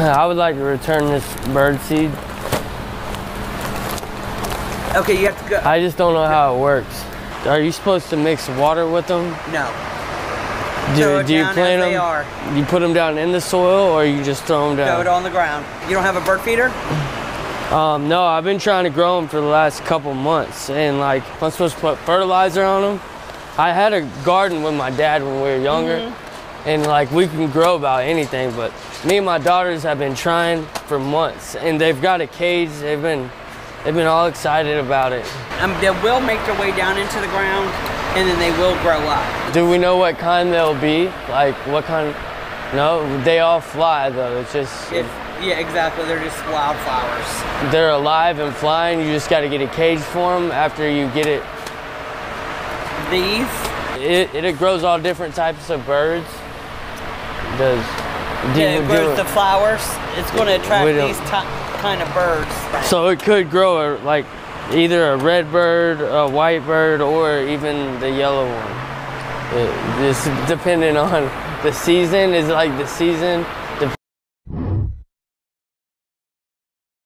I would like to return this bird seed. Okay, you have to go. I just don't know how it works. Are you supposed to mix water with them? no. Do, do you plant as they them? are. You put them down in the soil, or you just throw them down? Throw it on the ground. You don't have a bird feeder? Um, no, I've been trying to grow them for the last couple months, and like I'm supposed to put fertilizer on them. I had a garden with my dad when we were younger, Mm-hmm. And like we can grow about anything. But me and my daughters have been trying for months, and they've got a cage. They've been they've been all excited about it. Um, they will make their way down into the ground, and then they will grow up. Do we know what kind they'll be? Like what kind? No, they all fly though. It's just If, yeah, exactly. They're just wildflowers. they're alive and flying. You just got to get a cage for them after you get it These, It, it grows all different types of birds. Does do yeah, it do grows it- the flowers. It's going to attract these kind of birds. so it could grow a, like either a red bird, a white bird, or even the yellow one. It, this depending on the season is like the season.